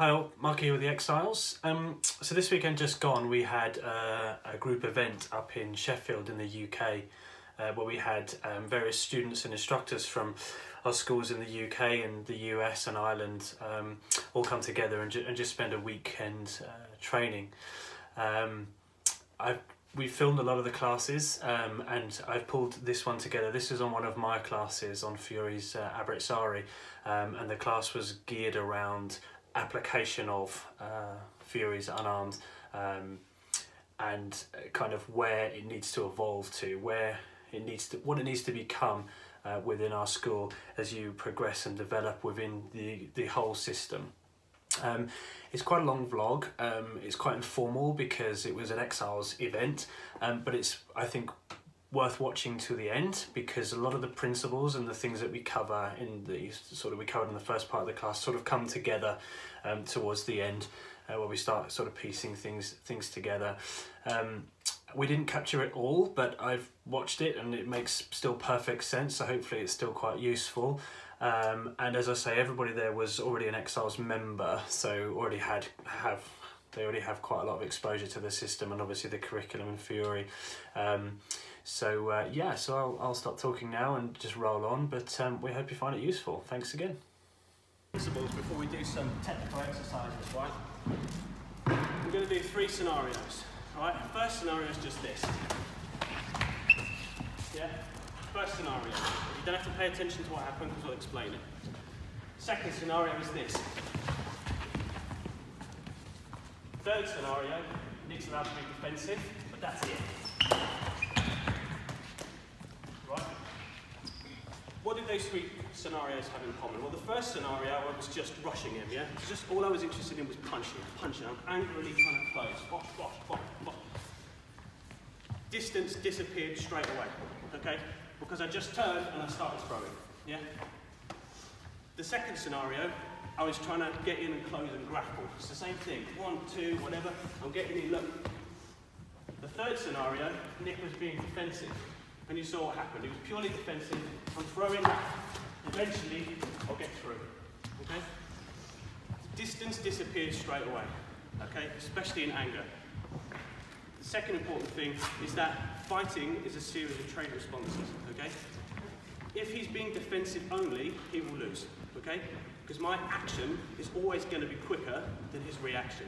Hi Mark here with the Exiles. Um, so this weekend just gone we had uh, a group event up in Sheffield in the UK uh, where we had um, various students and instructors from our schools in the UK and the US and Ireland um, all come together and, ju and, just spend a weekend uh, training. Um, I've we filmed a lot of the classes um, and I've pulled this one together. This is on one of my classes on Fiore's uh, Abrazare um, and the class was geared around application of uh, Unarmed um, and kind of where it needs to evolve to, where it needs to, what it needs to become uh, within our school as you progress and develop within the, the whole system. Um, it's quite a long vlog, um, it's quite informal because it was an Exiles event, um, but it's, I think, worth watching to the end because a lot of the principles and the things that we cover in the sort of we covered in the first part of the class sort of come together um, towards the end uh, where we start sort of piecing things things together. Um, we didn't capture it all, but I've watched it and it makes still perfect sense. So hopefully it's still quite useful. Um, and as I say, everybody there was already an Exiles member, so already had have they already have quite a lot of exposure to the system and obviously the curriculum in Fiore. Um, so uh, yeah, so I'll, I'll stop talking now and just roll on, but um, we hope you find it useful. Thanks again. Principles before we do some technical exercises, right? We're going to do three scenarios, right? First scenario is just this. Yeah? First scenario. You don't have to pay attention to what happened because I'll explain it. Second scenario is this. Third scenario, Nick's allowed to be defensive, but that's it. Right? What did those three scenarios have in common? Well, the first scenario I was just rushing him, yeah? Just all I was interested in was punching, punching. I'm angrily trying to close. Bosh, bosh, bosh, bosh. Distance disappeared straight away, okay? Because I just turned and I started throwing, yeah? The second scenario, I was trying to get in and close and grapple. It's the same thing. One, two, whatever. I'm getting in, look. The third scenario, Nick was being defensive. And you saw what happened. It was purely defensive. I'm throwing. that. Eventually, I'll get through. Okay? Distance disappears straight away. Okay? Especially in anger. The second important thing is that fighting is a series of trade responses. Okay? If he's being defensive only, he will lose. Okay? because my action is always going to be quicker than his reaction.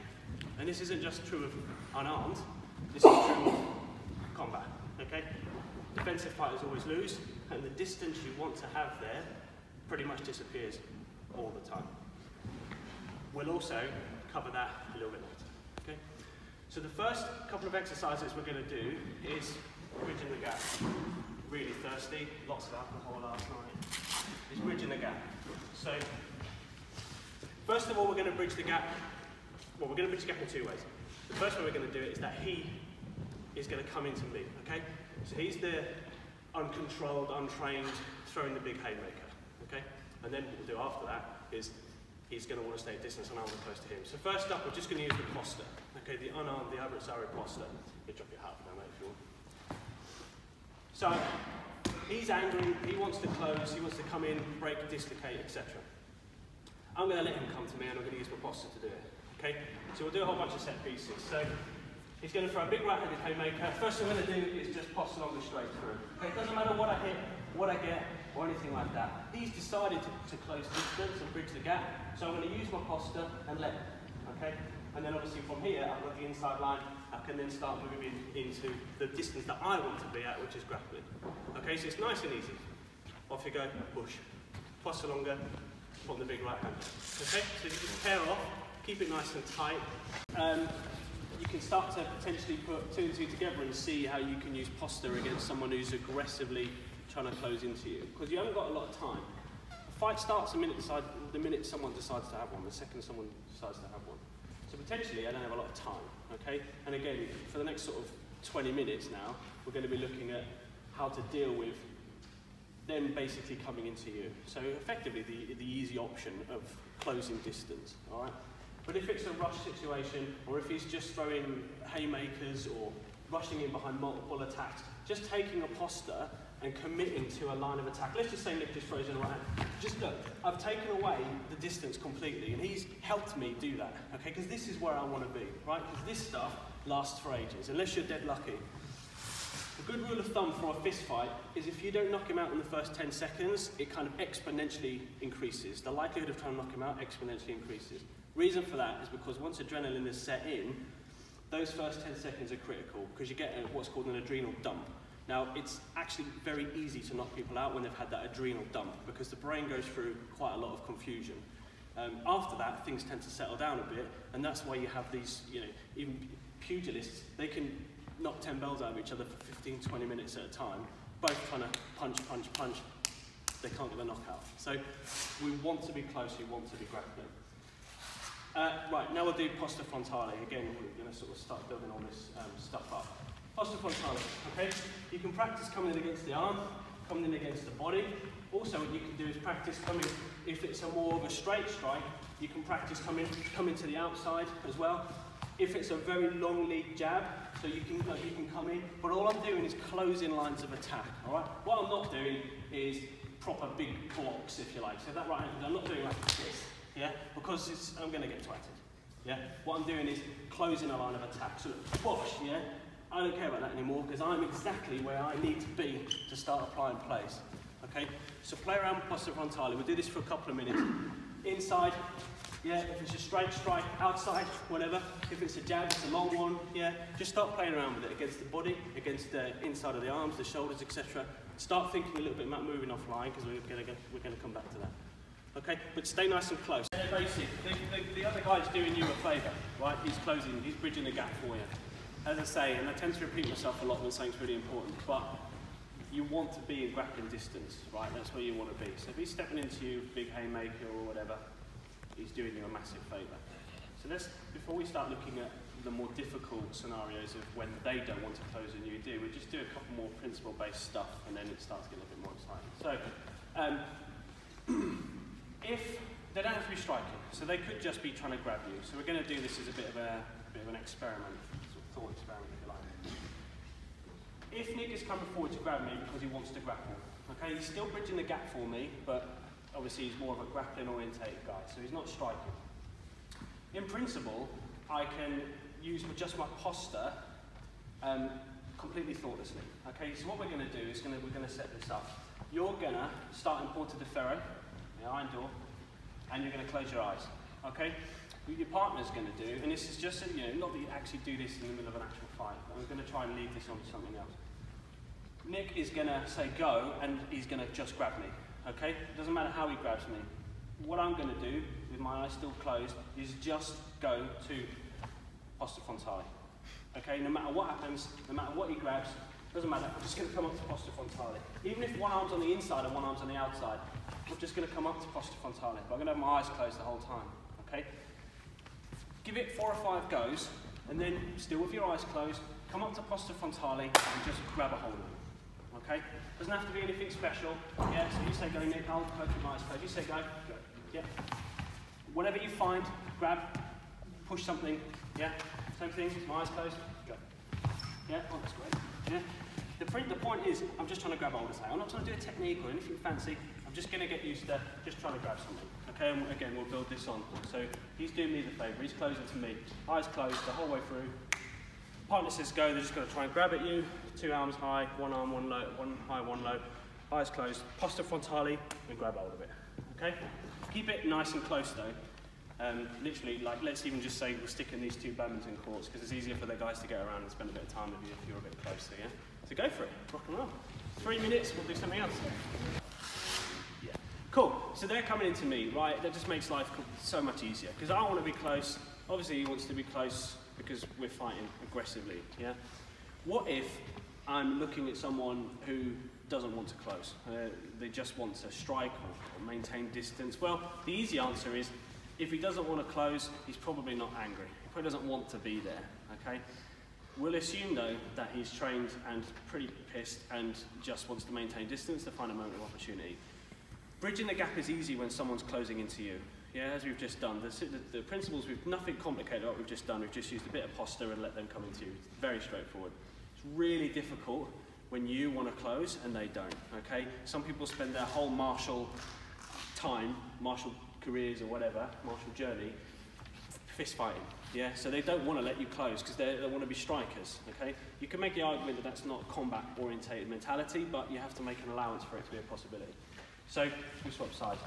And this isn't just true of unarmed, this is true of combat, okay? Defensive fighters always lose, and the distance you want to have there pretty much disappears all the time. We'll also cover that a little bit later, okay? So the first couple of exercises we're going to do is bridging the gap. Really thirsty, lots of alcohol last night. Is bridging the gap. So First of all, we're going to bridge the gap. Well, we're going to bridge the gap in two ways. The first way we're going to do it is that he is going to come into me, okay? So he's the uncontrolled, untrained, throwing the big haymaker, okay? And then what we'll do after that is he's going to want to stay at distance and I'm going to close to him. So first up, we're just going to use the poster, okay? The unarmed, the Abrazare poster. You drop your hat down, mate, if you want. So he's angry, he wants to close, he wants to come in, break, dislocate, etc. I'm going to let him come to me and I'm going to use my posture to do it. Okay? So we'll do a whole bunch of set pieces. So he's going to throw a big right-handed haymaker. First thing I'm going to do is just posture along the straight through. Okay? It doesn't matter what I hit, what I get, or anything like that. He's decided to, to close distance and bridge the gap. So I'm going to use my posture and let. Okay? And then obviously from here, I've got the inside line. I can then start moving into the distance that I want to be at, which is grappling. Okay, so it's nice and easy. Off you go, push. Posture longer, on the big right hand. Okay, so you just pair off, keep it nice and tight. Um, you can start to potentially put two and two together and see how you can use posture against someone who's aggressively trying to close into you, because you haven't got a lot of time. The fight starts the minute, decide, the minute someone decides to have one, the second someone decides to have one. So potentially I don't have a lot of time, okay? And again, for the next sort of 20 minutes now, we're going to be looking at how to deal with them basically coming into you. So effectively the, the easy option of closing distance, all right? But if it's a rush situation, or if he's just throwing haymakers or rushing in behind multiple attacks, just taking a posture and committing to a line of attack. Let's just say Nick just throws in a right hand. Just look, I've taken away the distance completely, and he's helped me do that, okay? Because this is where I want to be, right? Because this stuff lasts for ages, unless you're dead lucky. A good rule of thumb for a fist fight is if you don't knock him out in the first 10 seconds, it kind of exponentially increases. The likelihood of trying to knock him out exponentially increases. Reason for that is because once adrenaline is set in, those first 10 seconds are critical because you get a, what's called an adrenal dump. Now, it's actually very easy to knock people out when they've had that adrenal dump because the brain goes through quite a lot of confusion. Um, after that, things tend to settle down a bit, and that's why you have these, you know, even pugilists, they can knock 10 bells out of each other for 15, 20 minutes at a time, both trying to punch, punch, punch. They can't get the knockout. So we want to be close, we want to be grappling. Uh, right, now we'll do posta frontale. Again, we're going to sort of start building all this um, stuff up. Posta frontale, okay? You can practice coming in against the arm, coming in against the body. Also, what you can do is practice coming, if it's a more of a straight strike, you can practice coming, coming to the outside as well. If it's a very long lead jab, so you can, you can come in, but all I'm doing is closing lines of attack, all right? What I'm not doing is proper big blocks, if you like. So that right hand, I'm not doing like this yeah? Because it's, I'm going to get twatted, yeah? What I'm doing is closing a line of attack, so push, yeah? I don't care about that anymore because I'm exactly where I need to be to start applying plays, okay? So play around with posta frontale. We'll do this for a couple of minutes. Inside, yeah, if it's a straight strike, outside, whatever. If it's a jab, it's a long one, yeah. Just start playing around with it against the body, against the inside of the arms, the shoulders, etc. Start thinking a little bit about moving offline because we're going to we're going to come back to that. Okay, but stay nice and close. Basic. The, the, the other guy's doing you a favour, right? He's closing, he's bridging the gap for you. As I say, and I tend to repeat myself a lot when something's really important, but you want to be in grappling distance, right? That's where you want to be. So if he's stepping into you, big haymaker or whatever, he's doing you a massive favour. So let's, before we start looking at the more difficult scenarios of when they don't want to close and you do, we'll just do a couple more principle-based stuff and then it starts getting a bit more exciting. So, um, if they don't have to be striking, so they could just be trying to grab you. So we're going to do this as a bit of a bit of an experiment, sort of thought experiment, if you like. If Nick is coming forward to grab me because he wants to grapple, okay, he's still bridging the gap for me, but obviously he's more of a grappling orientated guy, so he's not striking. In principle, I can use just my posture um, completely thoughtlessly. Okay, so what we're going to do is gonna, we're going to set this up. You're going to start in Porta de Ferro, the iron door, and you're going to close your eyes. Okay? What your partner's going to do, and this is just, you know, not that you actually do this in the middle of an actual fight, but I'm going to try and lead this on to something else. Nick is going to say go, and he's going to just grab me. Okay? It doesn't matter how he grabs me. What I'm going to do, with my eyes still closed, is just go to posta frontale. Okay? No matter what happens, no matter what he grabs, doesn't matter. I'm just going to come up to posta frontale. Even if one arm's on the inside and one arm's on the outside, I'm just going to come up to posta frontale, but I'm going to have my eyes closed the whole time, okay? Give it four or five goes, and then, still with your eyes closed, come up to posta frontale and just grab a hold of it, okay? Doesn't have to be anything special, yeah? So you say go, Nick, I'll close my eyes closed. You say go, go, yeah? Whatever you find, grab, push something, yeah? Same thing, my eyes closed, go. Yeah, oh, that's great, yeah? The, the point is, I'm just trying to grab hold of something. I'm not trying to do a technique or anything fancy. I'm just going to get used to just trying to grab something. Okay, and again, we'll build this on. So he's doing me the favour, he's closing to me. Eyes closed the whole way through. Partner says go, they're just going to try and grab at you. Two arms high, one arm, one low, one high, one low. Eyes closed, posta frontale, and grab hold of it. Okay? Keep it nice and close though. Um, literally, like, let's even just say we're sticking these two badminton courts because it's easier for the guys to get around and spend a bit of time with you if you're a bit closer, yeah? So go for it, rock and roll. Three minutes, we'll do something else. Cool. So they're coming into me, right? That just makes life so much easier because I want to be close. Obviously, he wants to be close because we're fighting aggressively. Yeah. What if I'm looking at someone who doesn't want to close? Uh, they just want to strike or, or maintain distance. Well, the easy answer is if he doesn't want to close, he's probably not angry. He probably doesn't want to be there. Okay. We'll assume though that he's trained and pretty pissed and just wants to maintain distance to find a moment of opportunity. Bridging the gap is easy when someone's closing into you. yeah, as we've just done. The, the, the principles, we've nothing complicated what we've just done. We've just used a bit of posture and let them come into you. It's very straightforward. It's really difficult when you want to close and they don't, okay? Some people spend their whole martial time, martial careers or whatever, martial journey, fist fighting. Yeah, so they don't want to let you close because they, they want to be strikers. Okay, you can make the argument that that's not combat orientated mentality, but you have to make an allowance for it to be a possibility. So we swap sides.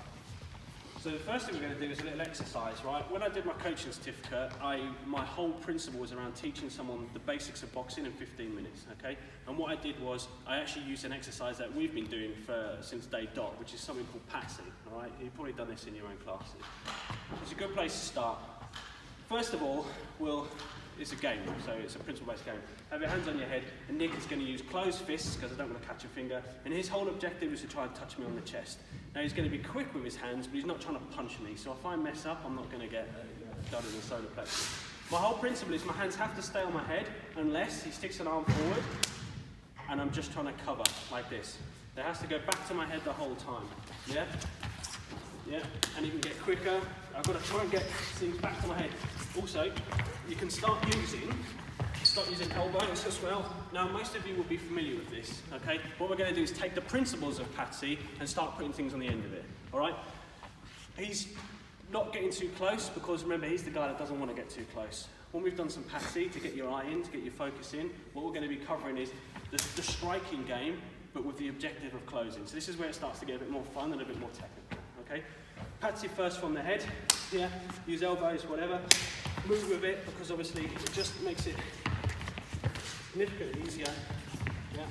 So the first thing we're going to do is a little exercise, right? When I did my coaching certificate, I, my whole principle was around teaching someone the basics of boxing in 15 minutes, okay? And what I did was, I actually used an exercise that we've been doing for, since day dot, which is something called Patsy, all right? You've probably done this in your own classes. It's a good place to start. First of all, we'll, it's a game, so it's a principle-based game. Have your hands on your head, and Nick is going to use closed fists, because I don't want to catch a finger, and his whole objective is to try and touch me on the chest. Now he's going to be quick with his hands, but he's not trying to punch me. So if I mess up, I'm not going to get done in the solar plexus. My whole principle is my hands have to stay on my head unless he sticks an arm forward and I'm just trying to cover like this. It has to go back to my head the whole time. Yeah? Yeah, and you can get quicker. I've got to try and get things back to my head. Also, you can start using start using elbows as well. Now, most of you will be familiar with this, okay? What we're going to do is take the principles of Patsy and start putting things on the end of it, all right? He's not getting too close because remember, he's the guy that doesn't want to get too close. When we've done some Patsy to get your eye in, to get your focus in, what we're going to be covering is the, the striking game, but with the objective of closing. So this is where it starts to get a bit more fun and a bit more technical, okay? Patsy first from the head, yeah, use elbows, whatever. Move with it because obviously it just makes it significantly easier. Yeah.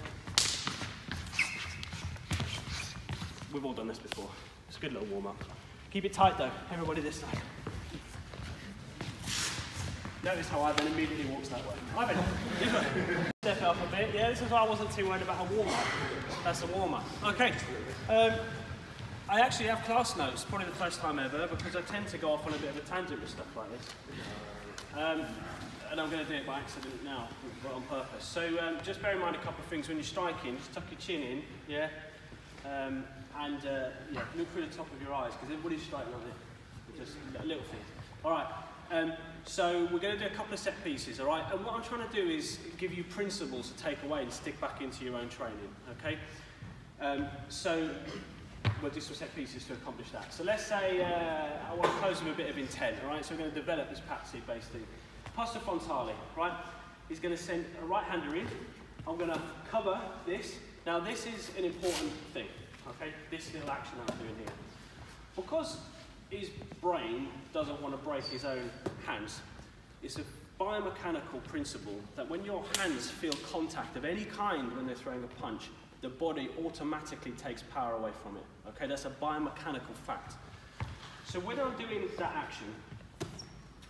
We've all done this before. It's a good little warm up. Keep it tight though. Everybody this side. Notice how I Ivan immediately walks that way. This way. Step up a bit. Yeah, this is why I wasn't too worried about a warm up. That's a warm up. Okay. Um, I actually have class notes, probably the first time ever, because I tend to go off on a bit of a tangent with stuff like this. Um, and I'm going to do it by accident now, but on purpose. So um, just bear in mind a couple of things when you're striking. Just tuck your chin in, yeah, um, and uh, yeah, look through the top of your eyes because everybody's striking on it. Just little thing. All right. Um, so we're going to do a couple of set pieces, all right? And what I'm trying to do is give you principles to take away and stick back into your own training, okay? Um, so some set pieces to accomplish that. So let's say uh, I want to close with a bit of intent, all right? So we're going to develop this Patsy-based thing. Posta frontale, right? He's going to send a right hander in. I'm going to cover this. Now this is an important thing, okay? This little action I'm doing here. Because his brain doesn't want to break his own hands, it's a biomechanical principle that when your hands feel contact of any kind when they're throwing a punch, the body automatically takes power away from it. Okay, that's a biomechanical fact. So when I'm doing that action,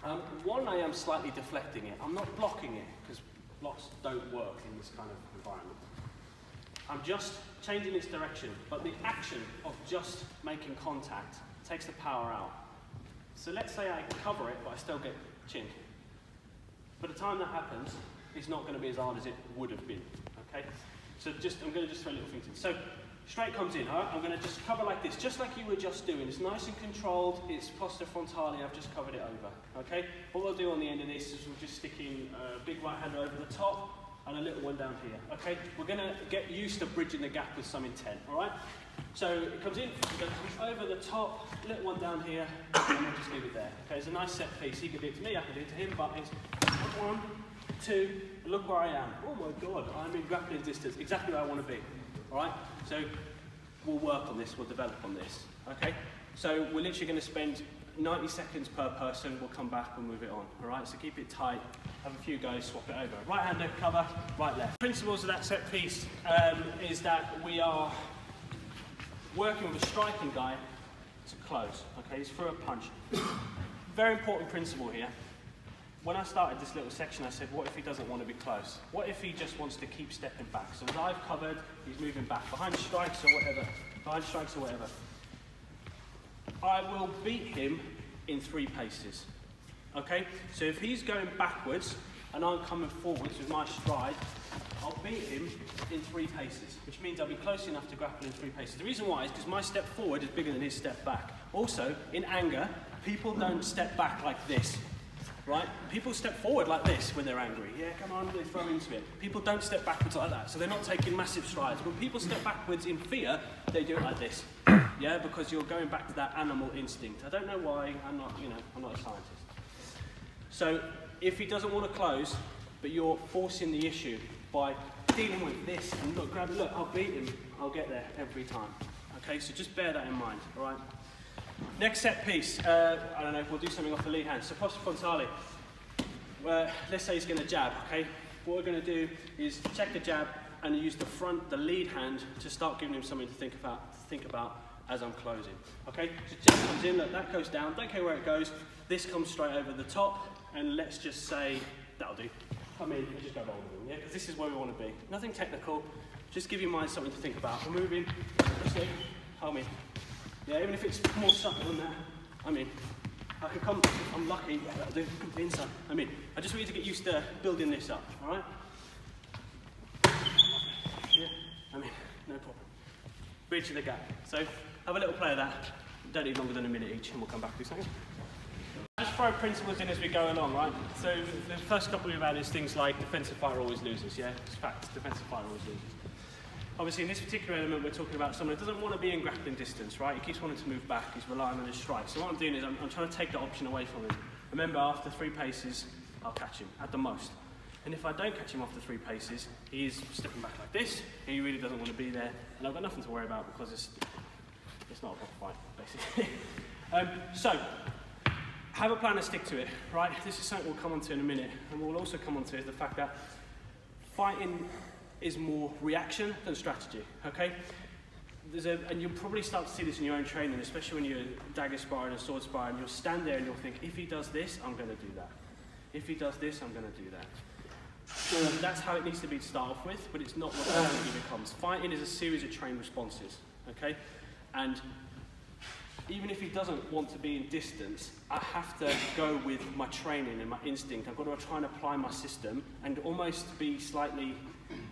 um, one, I am slightly deflecting it. I'm not blocking it, because blocks don't work in this kind of environment. I'm just changing its direction, but the action of just making contact takes the power out. So let's say I cover it, but I still get chinned. By the time that happens, it's not going to be as hard as it would have been, okay? So just, I'm going to just throw little things in. So Straight comes in, right? I'm going to just cover like this, just like you were just doing. It's nice and controlled. It's posta frontale. I've just covered it over. Okay? What we'll do on the end of this is we'll just stick in a big right hand over the top and a little one down here. Okay? We're going to get used to bridging the gap with some intent. All right? So it comes in, over the top, little one down here, and we'll just leave it there. Okay? It's a nice set piece. He can do it to me, I can do it to him, but it's one, two, look where I am. Oh my God, I'm in grappling distance, exactly where I want to be. All right? So we'll work on this, we'll develop on this. Okay? So we're literally going to spend 90 seconds per person, we'll come back and move it on. All right? So keep it tight, have a few guys, swap it over. Right hand hander, cover, right left. Principles of that set piece um, is that we are working with a striking guy to close. Okay? He's through a punch. Very important principle here when I started this little section, I said, what if he doesn't want to be close? What if he just wants to keep stepping back? So as I've covered, he's moving back behind strikes or whatever, behind strikes or whatever. I will beat him in three paces. Okay? So if he's going backwards and I'm coming forwards with my stride, I'll beat him in three paces, which means I'll be close enough to grapple in three paces. The reason why is because my step forward is bigger than his step back. Also, in anger, people don't step back like this, right? People step forward like this when they're angry. Yeah, come on, they throw into it. People don't step backwards like that, so they're not taking massive strides. When people step backwards in fear, they do it like this. Yeah, because you're going back to that animal instinct. I don't know why. I'm not, you know, I'm not a scientist. So if he doesn't want to close, but you're forcing the issue by dealing with this and look, grab it, look, I'll beat him, I'll get there every time. Okay, so just bear that in mind, all right? Next set piece, uh, I don't know, if we'll do something off the lead hand. So posta frontale, uh, let's say he's going to jab, okay? What we're going to do is check the jab and use the front, the lead hand to start giving him something to think about, to think about as I'm closing. Okay, so jab comes in, look, that goes down, don't care where it goes. This comes straight over the top, and let's just say, that'll do. Come in and just go bold with them, yeah? Because this is where we want to be. Nothing technical, just give your mind something to think about. We're moving, let's see, hold me. Yeah, even if it's more subtle than that, I mean, I can come, if I'm lucky, yeah, that'll do, come inside. I mean, I just want you to get used to building this up, all right? Yeah, I mean, no problem. Bridging the gap. So, have a little play of that. Don't need longer than a minute each, and we'll come back to something. Just throw principles in as we go along, right? So the first couple we've had is things like defensive fire always loses, yeah? It's fact, defensive fire always loses. Obviously in this particular element we're talking about someone who doesn't want to be in grappling distance, right? He keeps wanting to move back, he's relying on his strike. So what I'm doing is I'm, I'm trying to take that option away from him. Remember, after three paces, I'll catch him, at the most. And if I don't catch him after three paces, he's stepping back like this, he really doesn't want to be there, and I've got nothing to worry about because it's, it's not a proper fight, basically. um, so, have a plan and stick to it, right? This is something we'll come on to in a minute, and we'll also come on to is the fact that fighting is more reaction than strategy, okay? There's a, and you'll probably start to see this in your own training, especially when you're dagger sparring and sword sparring. You'll stand there and you'll think, if he does this, I'm going to do that. If he does this, I'm going to do that. So that's how it needs to be to start off with, but it's not what it becomes. Fighting is a series of trained responses, okay? And even if he doesn't want to be in distance, I have to go with my training and my instinct. I've got to try and apply my system and almost be slightly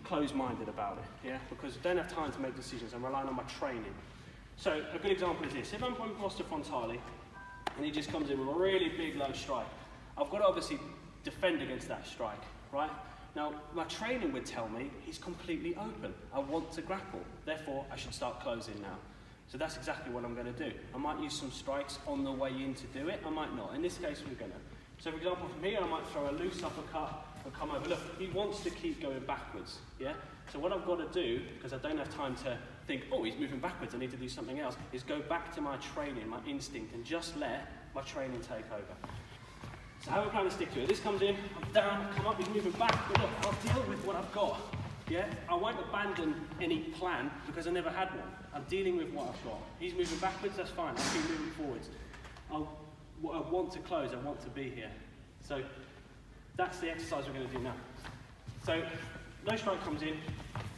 closed-minded about it, yeah? Because I don't have time to make decisions. I'm relying on my training. So a good example is this. If I'm playing Posta Frontale and he just comes in with a really big low strike, I've got to obviously defend against that strike, right? Now, my training would tell me he's completely open. I want to grapple. Therefore, I should start closing now. So that's exactly what I'm going to do. I might use some strikes on the way in to do it, I might not. In this case, we're going to. So for example, from here, I might throw a loose uppercut Oh, come over. Look, he wants to keep going backwards, yeah? So what I've got to do, because I don't have time to think, oh, he's moving backwards, I need to do something else, is go back to my training, my instinct, and just let my training take over. So how I planning to stick to it? This comes in, I'm down, I come up, he's moving back, but look, I'll deal with what I've got. Yeah, I won't abandon any plan because I never had one. I'm dealing with what I've got. He's moving backwards, that's fine. I'll keep moving forwards. I'll, I want to close, I want to be here. So that's the exercise we're going to do now. So no strike comes in,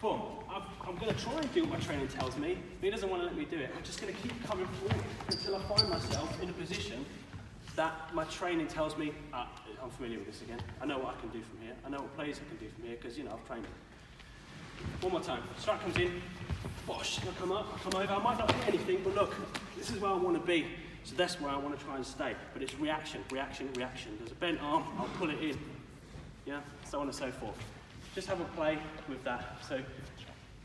boom. I'm, I'm going to try and do what my training tells me, but he doesn't want to let me do it. I'm just going to keep coming forward until I find myself in a position that my training tells me, ah, I'm familiar with this again. I know what I can do from here. I know what plays I can do from here because, you know, I've trained one more time. Strike comes in. Bosh. I come up. I come over. I might not hit anything, but look, this is where I want to be. So that's where I want to try and stay. But it's reaction, reaction, reaction. There's a bent arm. I'll pull it in. Yeah. So on and so forth. Just have a play with that. So,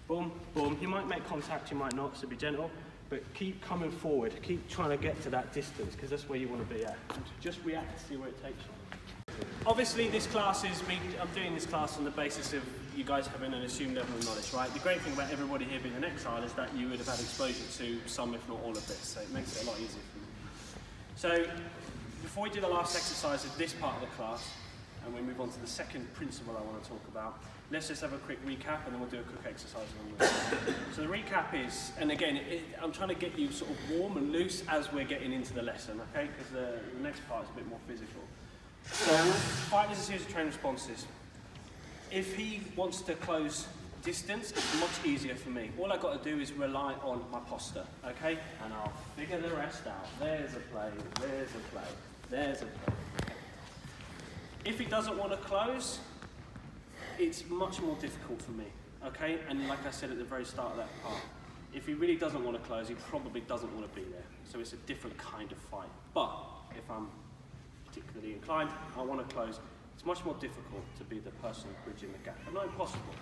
boom, boom. You might make contact. You might not. So be gentle. But keep coming forward. Keep trying to get to that distance because that's where you want to be at. Just react. See where it takes you. Obviously, this class is me. I'm doing this class on the basis of you guys having an assumed level of knowledge, right? The great thing about everybody here being an exile is that you would have had exposure to some, if not all of this, so it makes it a lot easier for you. So, before we do the last exercise of this part of the class, and we move on to the second principle I want to talk about, let's just have a quick recap and then we'll do a quick exercise. On so the recap is, and again, it, I'm trying to get you sort of warm and loose as we're getting into the lesson, okay? Because the, the next part is a bit more physical. So, fight is a series of train responses. If he wants to close distance, it's much easier for me. All I've got to do is rely on my posture, okay? And I'll figure the rest out. There's a play, there's a play, there's a play. If he doesn't want to close, it's much more difficult for me, okay? And like I said at the very start of that part, if he really doesn't want to close, he probably doesn't want to be there. So it's a different kind of fight. But if I'm particularly inclined, I want to close. It's much more difficult to be the person bridging the gap, but not impossible.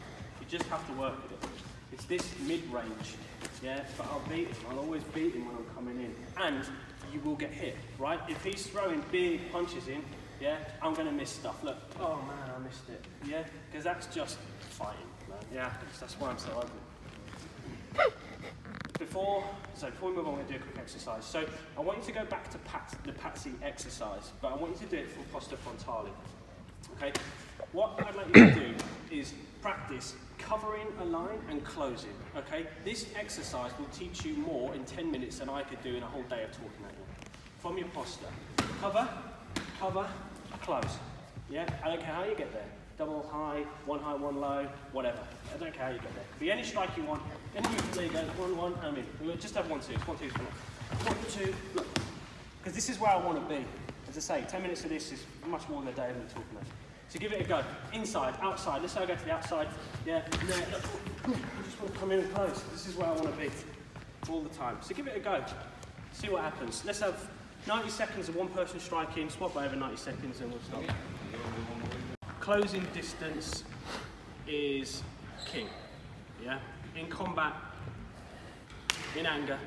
Just have to work at it. It's this mid-range, yeah, but I'll beat him. I'll always beat him when I'm coming in. And you will get hit, right? If he's throwing big punches in, yeah, I'm going to miss stuff. Look, oh man, I missed it, yeah? Because that's just fighting, man. Yeah, that's why I'm so ugly. Before, so before we move on, we're going to do a quick exercise. So I want you to go back to pat, the Patsy exercise, but I want you to do it from posta frontale. Okay? What I'd like you to do is practice covering a line and closing. Okay? This exercise will teach you more in 10 minutes than I could do in a whole day of talking at you. From your posture, Cover, cover, close. Yeah? I don't care how you get there. Double high, one high, one low, whatever. I don't care how you get there. Be any strike you want. Any move, there you go. One, one, I mean, we'll just have one, two. One, two, one, two, look. Because this is where I want to be. As I say, 10 minutes of this is much more than a day than talking about. So give it a go. Inside, outside. Let's say I go to the outside. Yeah. I just want to come in and close. This is where I want to be all the time. So give it a go. See what happens. Let's have 90 seconds of one person striking. Swap by over 90 seconds and we'll stop. Closing distance is king. Yeah. In combat, in anger,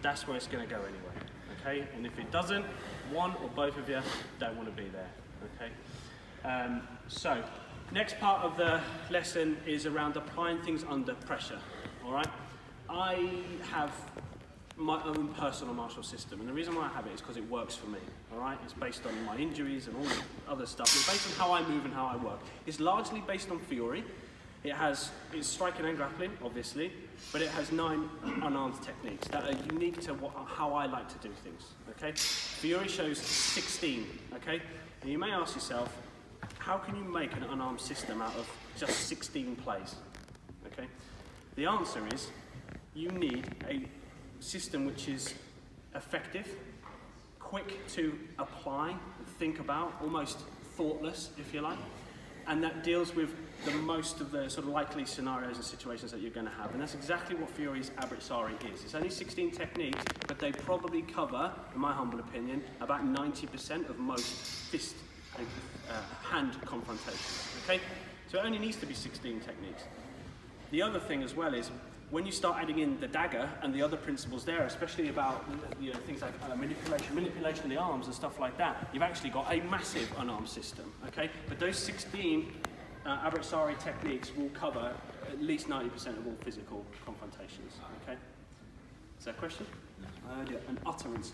that's where it's going to go anyway. Okay. And if it doesn't, one or both of you don't want to be there. Okay. Um, so, next part of the lesson is around applying things under pressure. All right. I have my own personal martial system, and the reason why I have it is because it works for me. All right. It's based on my injuries and all the other stuff. It's based on how I move and how I work. It's largely based on Fiore. It has it's striking and grappling, obviously, but it has nine unarmed techniques that are unique to what, how I like to do things. Okay. Fiore shows 16. Okay. And you may ask yourself, how can you make an unarmed system out of just 16 plays? Okay? The answer is you need a system which is effective, quick to apply, think about, almost thoughtless, if you like, and that deals with the most of the sort of likely scenarios and situations that you're going to have. And that's exactly what Fiore's Abbracciari is. It's only 16 techniques, but they probably cover, in my humble opinion, about 90% of most fist uh, hand confrontations. Okay? So it only needs to be 16 techniques. The other thing as well is when you start adding in the dagger and the other principles there, especially about you know, things like uh, manipulation, manipulation of the arms and stuff like that, you've actually got a massive unarmed system. Okay? But those 16 uh, techniques will cover at least 90% of all physical confrontations. Okay? Is that a question? Uh, yeah, an utterance.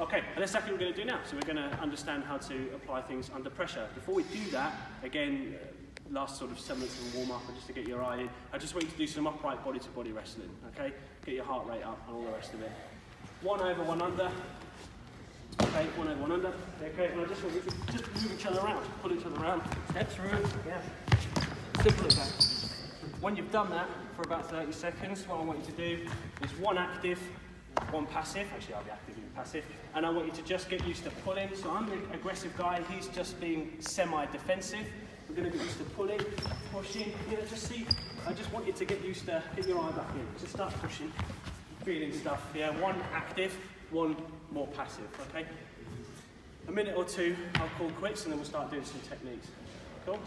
Okay, and that's exactly what we're going to do now. So we're going to understand how to apply things under pressure. Before we do that, again, uh, last sort of seven minutes of a warm-up, just to get your eye in, I just want you to do some upright body-to-body -body wrestling, okay? Get your heart rate up and all the rest of it. One over, one under. Okay, one over, one under. Okay, and I just want you to just move each other around, pull each other around, step through, yeah. Simple as that. When you've done that for about 30 seconds, what I want you to do is one active, one passive. Actually, I'll be active and passive. And I want you to just get used to pulling. So I'm the aggressive guy, he's just being semi-defensive. We're going to get used to pulling, pushing. You know, just see, I just want you to get used to, get your eye back in. Just start pushing, feeling stuff. Yeah, one active, one more passive, okay? A minute or two, I'll call quits and then we'll start doing some techniques. Cool?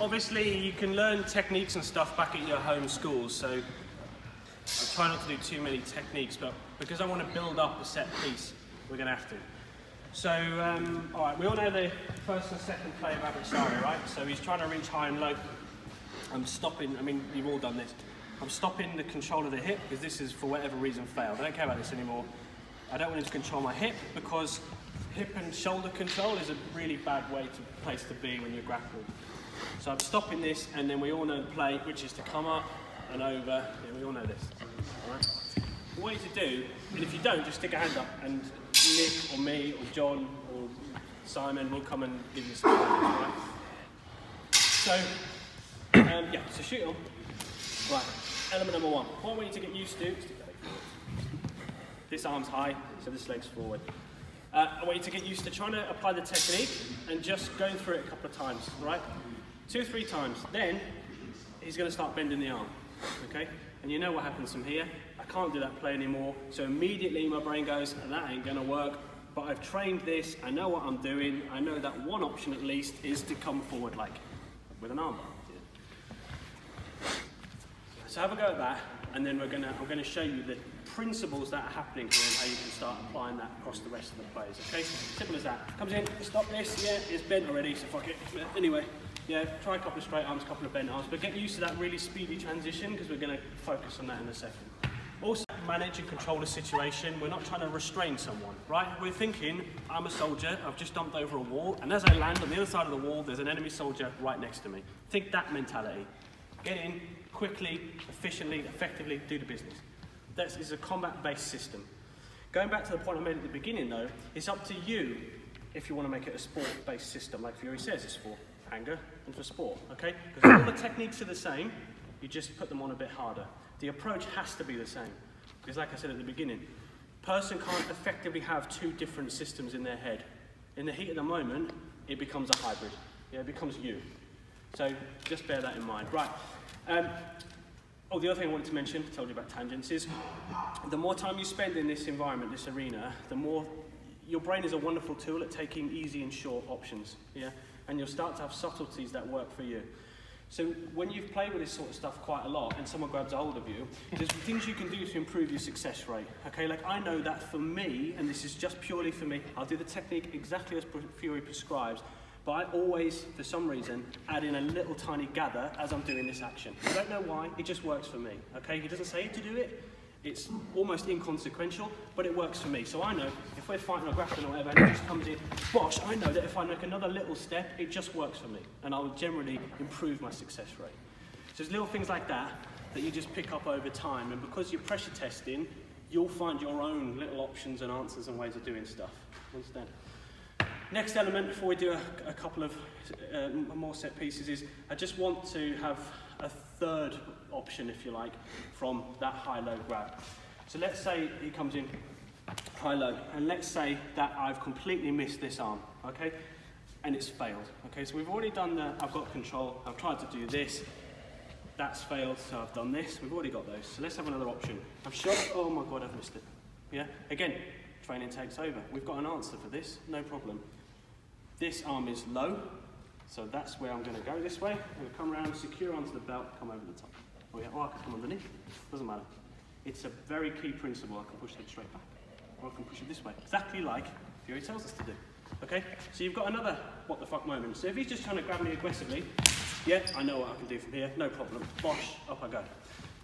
Obviously, you can learn techniques and stuff back at your home schools, so I try not to do too many techniques, but because I want to build up a set piece, we're going to have to. So, um, all right, we all know the first and second play of Abbracciari, right? So he's trying to reach high and low. I'm stopping, I mean, you've all done this. I'm stopping the control of the hip because this is, for whatever reason, failed. I don't care about this anymore. I don't want him to control my hip because hip and shoulder control is a really bad way to place to be when you're grappling. So I'm stopping this, and then we all know the play, which is to come up and over. Yeah, we all know this. All right? What you to do, and if you don't, just stick a hand up and Nick or me or John or Simon will come and give you some right? So, um, yeah, so shoot on. Right, element number one. What I want you to get used to, this arm's high, so this leg's forward. Uh, I want you to get used to trying to apply the technique and just going through it a couple of times, right? Two three times. Then, he's going to start bending the arm, okay? And you know what happens from here? I can't do that play anymore. So immediately my brain goes, that ain't gonna work. But I've trained this, I know what I'm doing, I know that one option at least is to come forward like with an armbar. So have a go at that, and then we're gonna, I'm gonna show you the principles that are happening here and how you can start applying that across the rest of the plays, okay? Simple as that. Comes in, stop this, yeah, it's bent already, so fuck it. Anyway, yeah, try a couple of straight arms, a couple of bent arms, but get used to that really speedy transition because we're gonna focus on that in a second. Also, manage and control the situation. We're not trying to restrain someone, right? We're thinking, I'm a soldier, I've just jumped over a wall, and as I land on the other side of the wall, there's an enemy soldier right next to me. Think that mentality. Get in, quickly, efficiently, effectively, do the business. That is a combat-based system. Going back to the point I made at the beginning though, it's up to you if you want to make it a sport-based system, like Fiore says it's for anger and for sport, okay? Because all the techniques are the same, you just put them on a bit harder. The approach has to be the same. Because like I said at the beginning, person can't effectively have two different systems in their head. In the heat of the moment, it becomes a hybrid. Yeah, it becomes you. So just bear that in mind. Right. Um, oh, the other thing I wanted to mention, I told you about tangents, is the more time you spend in this environment, this arena, the more your brain is a wonderful tool at taking easy and short options. Yeah, and you'll start to have subtleties that work for you. So when you've played with this sort of stuff quite a lot and someone grabs hold of you, there's things you can do to improve your success rate. Okay, like I know that for me, and this is just purely for me, I'll do the technique exactly as Fiore prescribes, but I always, for some reason, add in a little tiny gather as I'm doing this action. I don't know why, it just works for me. Okay, he doesn't say to do it, it's almost inconsequential, but it works for me. So I know if we're fighting or grappling or whatever, and it just comes in, bosh, I know that if I make another little step, it just works for me. And I'll generally improve my success rate. So there's little things like that that you just pick up over time. And because you're pressure testing, you'll find your own little options and answers and ways of doing stuff. Understand? Next element before we do a, a couple of uh, more set pieces is I just want to have a third option, if you like, from that high-low grab. So let's say he comes in high-low, and let's say that I've completely missed this arm, okay? And it's failed, okay? So we've already done the, I've got control, I've tried to do this, that's failed, so I've done this, we've already got those. So let's have another option. I've shot, oh my God, I've missed it. Yeah, again, training takes over. We've got an answer for this, no problem. This arm is low, so that's where I'm going to go this way. I'm going to come around, secure onto the belt, come over the top. Oh yeah, or I can come underneath, doesn't matter. It's a very key principle. I can push it straight back, or I can push it this way, exactly like Fiore tells us to do. Okay, so you've got another what the fuck moment. So if he's just trying to grab me aggressively, yeah, I know what I can do from here, no problem. Bosh, up I go.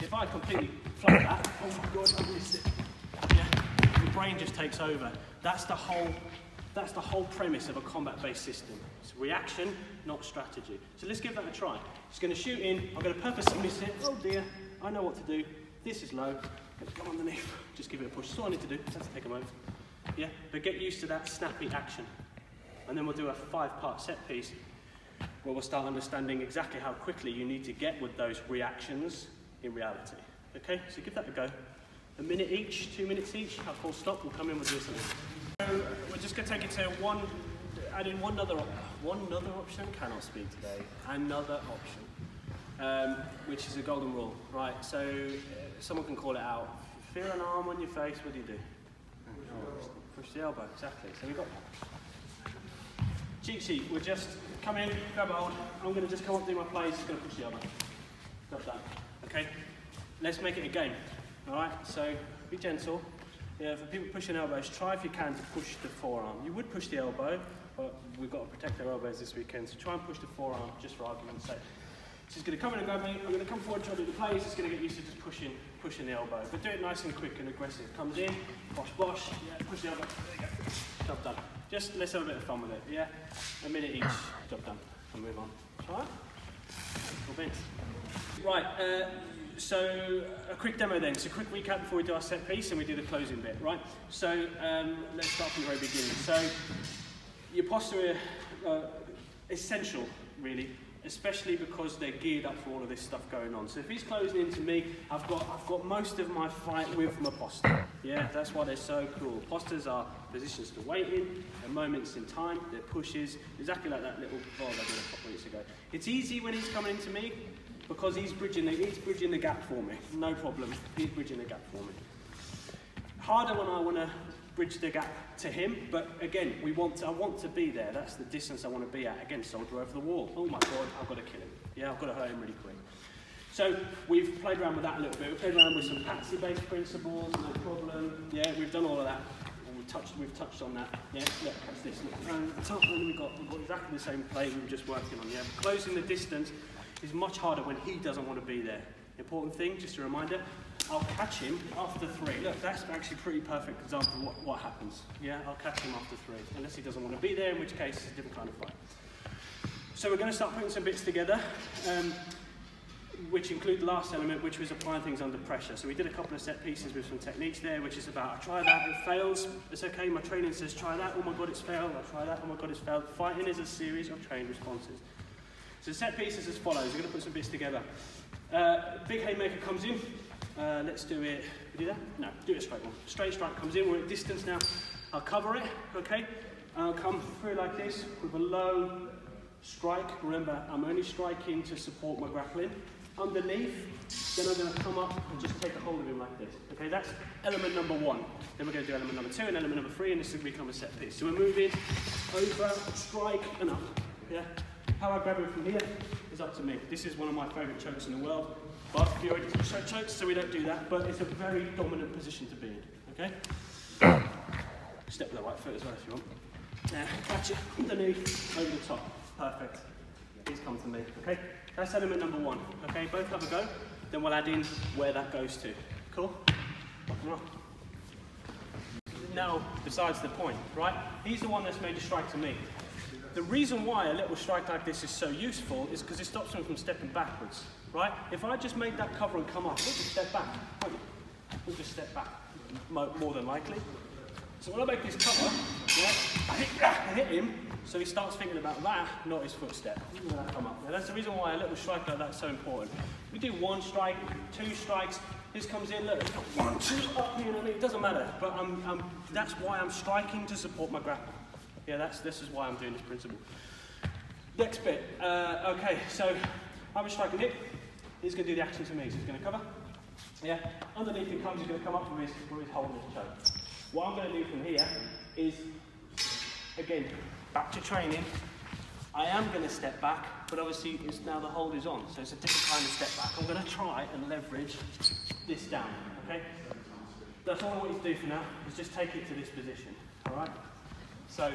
If I completely flop that, oh my god, I missed it. Yeah, the brain just takes over. That's the whole that's the whole premise of a combat-based system. It's reaction, not strategy. So let's give that a try. Just going to shoot in. I'm going to purposely miss it. Oh dear, I know what to do. This is low. To come underneath. Just give it a push. That's all I need to do. Just have to take a moment. Yeah, but get used to that snappy action. And then we'll do a five-part set piece where we'll start understanding exactly how quickly you need to get with those reactions in reality. Okay, so give that a go. A minute each, two minutes each. I'll call stop. We'll come in. So we're just going to take it to one, add in one other, one other option, cannot speak today, another option, um, which is a golden rule, right? So uh, someone can call it out. Feel an arm on your face, what do you do? Push the elbow, exactly. So we've got cheat sheet. We're just come in, grab hold. I'm going to just come up, do my plays, just going to push the elbow. Got that. Okay. Let's make it a game. All right. So be gentle. Yeah, for people pushing elbows, try if you can to push the forearm. You would push the elbow, but we've got to protect our elbows this weekend, so try and push the forearm just for argument's sake. She's going to come in and grab me, I'm going to come forward, try to do the plays, it's going to get used to just pushing, pushing the elbow. But do it nice and quick and aggressive. Comes in, bosh, bosh, yeah, push the elbow, there you go. Job done. Just let's have a bit of fun with it, yeah? A minute each, job done. And move on. Alright? Right, uh, so a quick demo then. So quick recap before we do our set piece and we do the closing bit, right? So um, let's start from the very beginning. So your posture uh, essential, really, especially because they're geared up for all of this stuff going on. So if he's closing into me, I've got I've got most of my fight with my posture. Yeah, that's why they're so cool. Postures are positions to wait in, and moments in time, they're pushes, exactly like that little ball I did a couple weeks ago. It's easy when he's coming into me, because he's bridging the, he's bridging the gap for me. No problem. He's bridging the gap for me. Harder when I want to bridge the gap to him, but again, we want to, I want to be there. That's the distance I want to be at. Again, soldier over the wall. Oh my God, I've got to kill him. Yeah, I've got to hurt him really quick. So we've played around with that a little bit. We've played around with some patsy-based principles, no problem. Yeah, we've done all of that. We've touched, we've touched on that. Yeah, look, catch this. Look. And top one we've got, we've got exactly the same play we were just working on. Yeah, closing the distance is much harder when he doesn't want to be there. Important thing, just a reminder, I'll catch him after three. Look, that's actually a pretty perfect example of what, what happens. Yeah, I'll catch him after three, unless he doesn't want to be there, in which case it's a different kind of fight. So we're going to start putting some bits together. Um, which include the last element, which was applying things under pressure. So we did a couple of set pieces with some techniques there, which is about, I try that, it fails, it's okay, my training says try that, oh my god, it's failed, I try that, oh my god, it's failed. Fighting is a series of trained responses. So set pieces as follows, we're going to put some bits together. Uh, big haymaker comes in, uh, let's do it, we do that? No, do it straight one. Straight strike comes in, we're at distance now, I'll cover it, okay? I'll come through like this with a low strike. Remember, I'm only striking to support my grappling underneath, then I'm going to come up and just take a hold of him like this. Okay, that's element number one. Then we're going to do element number two and element number three, and this is to become a set piece. So we're moving over, strike, and up. Yeah. How I grab him from here is up to me. This is one of my favourite chokes in the world. But Fiore doesn't show chokes, so we don't do that. But it's a very dominant position to be in. Okay. Step with the right foot as well if you want. Now, catch it underneath, over the top. Perfect. Please come to me. Okay. That's element number one. Okay, both have a go. Then we'll add in where that goes to. Cool? Now, besides the point, right? He's the one that's made a strike to me. The reason why a little strike like this is so useful is because it stops him from stepping backwards, right? If I just made that cover and come up, he'll just step back. He'll just step back, more than likely. So when I make this cover, yeah, I hit, ah, I hit him, so he starts thinking about that, not his footstep. Come up. Now that's the reason why a little strike like that's so important. We do one strike, two strikes, this comes in, look, one, two, up here, and it doesn't matter. But I'm, I'm, that's why I'm striking to support my grapple. Yeah, that's, this is why I'm doing this principle. Next bit, uh, okay, so I'm just striking it. He's going to do the action to me, so he's going to cover. Yeah, underneath he comes, he's going to come up with his, with his holding his choke. What I'm going to do from here is, again, back to training. I am going to step back, but obviously it's now the hold is on, so it's a different kind of step back. I'm going to try and leverage this down, okay? That's all I want you to do for now, is just take it to this position, all right? So,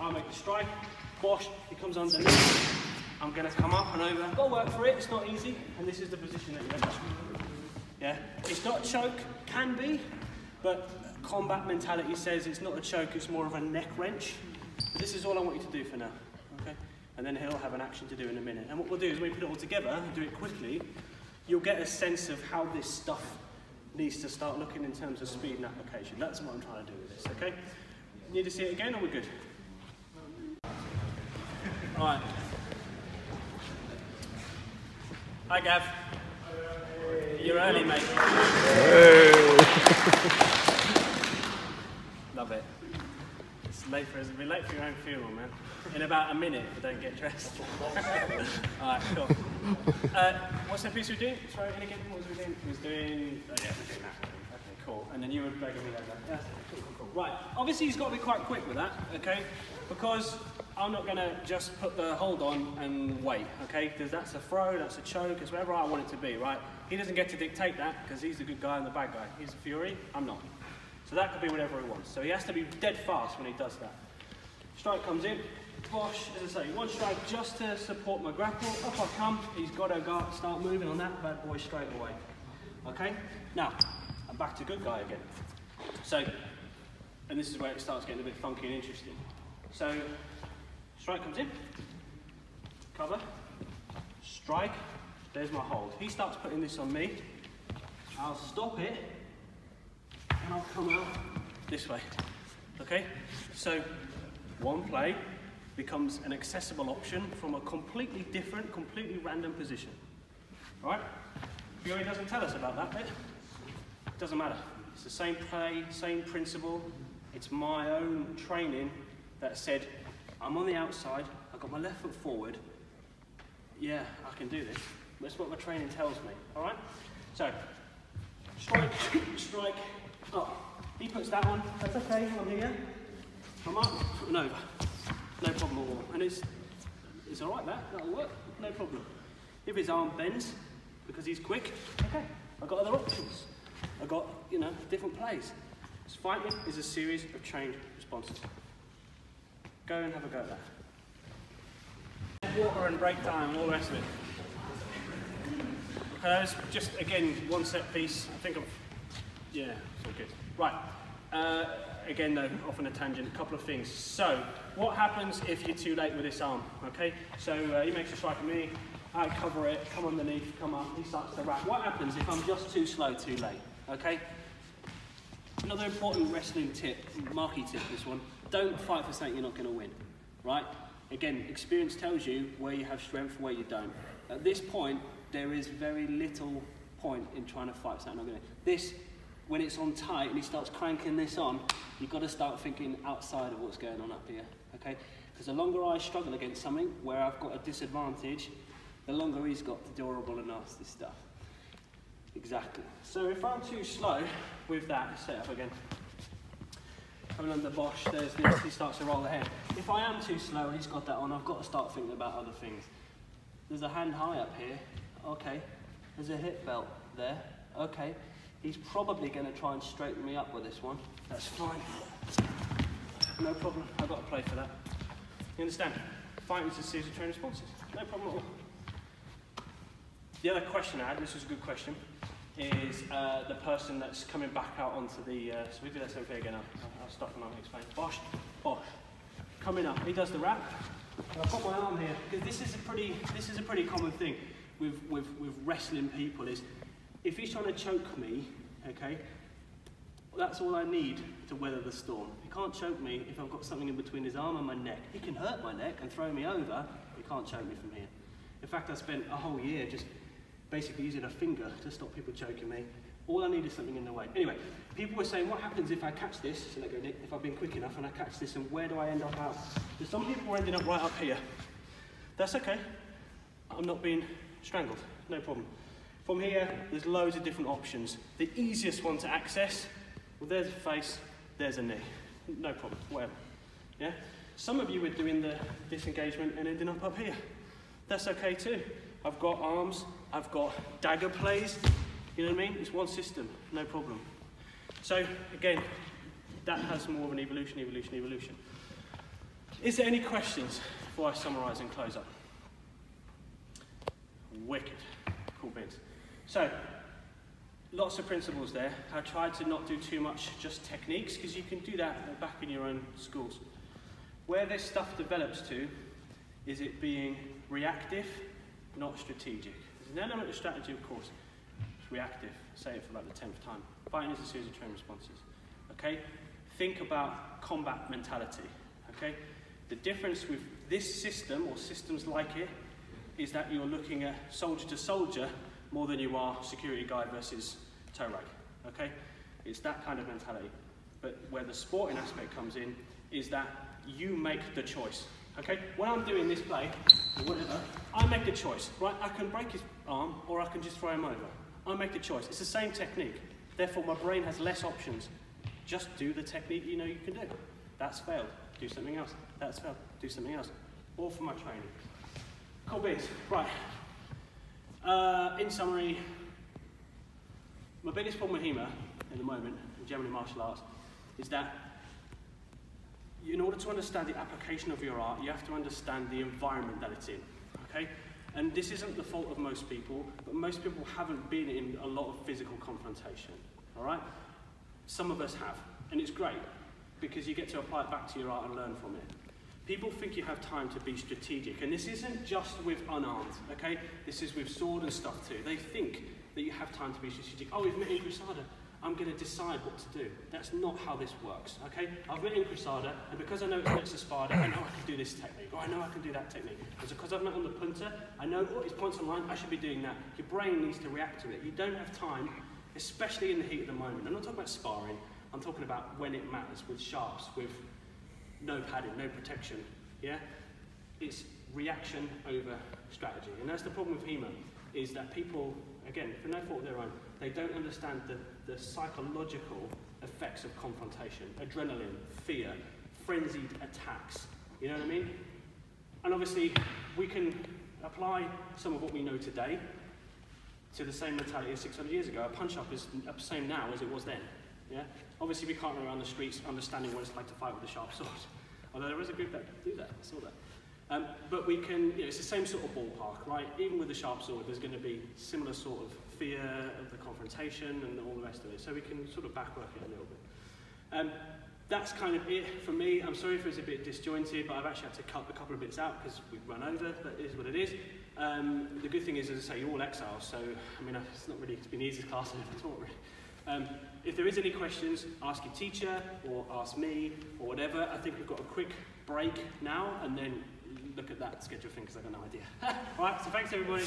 I'll make the strike, bosh, it comes underneath. I'm going to come up and over. Got to work for it, it's not easy, and this is the position that you're in. Yeah, it's not choke, can be, but combat mentality says it's not a choke, it's more of a neck wrench. This is all I want you to do for now, okay? And then he'll have an action to do in a minute. And what we'll do is when we put it all together and do it quickly, you'll get a sense of how this stuff needs to start looking in terms of speed and application. That's what I'm trying to do with this, okay? Need to see it again or we're good? All right. Hi, Gav. You're early, mate. Love it It's late for us. Be late for your own funeral, man. In about a minute, if don't get dressed. All right, cool. Uh, what's that piece we're doing? Throw it in again. What was we doing? We was doing. Oh yeah, we're doing that. Cool. And then you were begging me that. Yeah. Cool, cool, cool. Right. Obviously, he's got to be quite quick with that. Okay, because I'm not going to just put the hold on and wait. Okay, because that's a throw, that's a choke, it's whatever I want it to be. Right. He doesn't get to dictate that because he's the good guy and the bad guy. He's a Fiore. I'm not. So that could be whatever he wants. So he has to be dead fast when he does that. Strike comes in, bosh, as I say, one strike just to support my grapple. Up I come, he's got to go, start moving on that bad boy straight away. Okay? Now, I'm back to good guy again. So, and this is where it starts getting a bit funky and interesting. So, strike comes in, cover, strike, there's my hold. He starts putting this on me, I'll stop it, and I'll come out this way. Okay? So one play becomes an accessible option from a completely different, completely random position. All right? Fiore doesn't tell us about that bit. Doesn't matter. It's the same play, same principle. It's my own training that said, I'm on the outside, I've got my left foot forward. Yeah, I can do this. That's what my training tells me, all right? So, strike, strike, up. He puts that one, that's okay, I'm here. I'm up, and over. No problem at all. And it's, it's all right, that, that'll work, no problem. If his arm bends, because he's quick, okay, I've got other options. I've got, you know, different plays. So fighting is a series of trained responses. Go and have a go at that. Water and break time, all the rest of it. Okay, that's just, again, one set piece. I think I've, yeah, it's all good. Right, uh, again though, off on a tangent, a couple of things. So, what happens if you're too late with this arm, okay? So, uh, he makes a strike at me, I cover it, come underneath, come up, he starts to wrap. What happens if I'm just too slow, too late, okay? Another important wrestling tip, Marky tip this one, don't fight for something you're not going to win, right? Again, experience tells you where you have strength, where you don't. At this point, there is very little point in trying to fight something not going to This, when it's on tight and he starts cranking this on, you've got to start thinking outside of what's going on up here, okay? Because the longer I struggle against something where I've got a disadvantage, the longer he's got the durable and nasty stuff. Exactly. So if I'm too slow with that, set up again. Coming under Bosch, there's this, he starts to roll ahead. If I am too slow and he's got that on, I've got to start thinking about other things. There's a hand high up here, okay. There's a hip belt there, okay. He's probably going to try and straighten me up with this one. That's fine. No problem, I've got to play for that. You understand? Fighting series of train responses. No problem at all. The other question I had, this was a good question, is uh, the person that's coming back out onto the, uh, so we do thing again, I'll, I'll stop and I'll explain. Bosch, Bosch, coming up, he does the wrap, and I've got my arm here, because this is a pretty, this is a pretty common thing with, with, with wrestling people is, if he's trying to choke me, okay, that's all I need to weather the storm. He can't choke me if I've got something in between his arm and my neck. He can hurt my neck and throw me over, he can't choke me from here. In fact, I spent a whole year just basically using a finger to stop people choking me. All I need is something in the way. Anyway, people were saying, what happens if I catch this? So let go, Nick. If I've been quick enough and I catch this, and where do I end up out? So some people are ending up right up here. That's okay. I'm not being strangled. No problem. From here, there's loads of different options. The easiest one to access, well, there's a face, there's a knee. No problem, whatever. Yeah? Some of you were doing the disengagement and ending up up here. That's okay too. I've got arms, I've got dagger plays, you know what I mean? It's one system, no problem. So again, that has more of an evolution, evolution, evolution. Is there any questions before I summarise and close up? Wicked. Cool bits. So, lots of principles there. I tried to not do too much just techniques because you can do that back in your own schools. Where this stuff develops to is it being reactive not strategic. An element of strategy, of course. It's reactive. Say it for like the tenth time. Fighting is a series of train responses. Okay? Think about combat mentality. Okay? The difference with this system, or systems like it, is that you're looking at soldier to soldier more than you are security guy versus tow rag. Okay? It's that kind of mentality. But where the sporting aspect comes in is that you make the choice. Okay? When I'm doing this play, or whatever, I make the choice, right? I can break his arm or I can just throw him over. I make the choice. It's the same technique. Therefore, my brain has less options. Just do the technique you know you can do. That's failed. Do something else. That's failed. Do something else. All for my training. Cool beans. Right. Uh, in summary, my biggest problem with HEMA at the moment, in German martial arts, is that in order to understand the application of your art, you have to understand the environment that it's in, okay? And this isn't the fault of most people, but most people haven't been in a lot of physical confrontation, all right? Some of us have, and it's great, because you get to apply it back to your art and learn from it. People think you have time to be strategic, and this isn't just with unarmed, okay? This is with sword and stuff too. They think that you have time to be strategic. Oh, we've met Ingrid I'm going to decide what to do. That's not how this works, okay? I've met in Cruzada, and because I know it's next to Spada, I know I can do this technique, or I know I can do that technique. And because I've met on the punter, I know, oh, his points online, I should be doing that. Your brain needs to react to it. You don't have time, especially in the heat of the moment. I'm not talking about sparring, I'm talking about when it matters, with sharps, with no padding, no protection, yeah? It's reaction over strategy, and that's the problem with HEMA. is that people, again, for no fault of their own, they don't understand the, the psychological effects of confrontation, adrenaline, fear, frenzied attacks. You know what I mean? And obviously, we can apply some of what we know today to the same mentality of 600 years ago. A punch up is the same now as it was then. Yeah? Obviously, we can't run around the streets understanding what it's like to fight with a sharp sword. Although there is a group that do that, I saw that. Um, but we can, you know, it's the same sort of ballpark, right? Even with the sharp sword, there's going to be similar sort of fear of the confrontation and all the rest of it. So we can sort of backwork it a little bit. Um, that's kind of it for me. I'm sorry if it's a bit disjointed, but I've actually had to cut a couple of bits out because we've run over, but it is what it is. Um, the good thing is, as I say, you're all exiles, so I mean, it's not really, it's been the easiest class I've ever taught, really. Um, if there is any questions, ask your teacher or ask me or whatever. I think we've got a quick break now and then look at that schedule thing because I've got no idea. All right, so thanks everybody.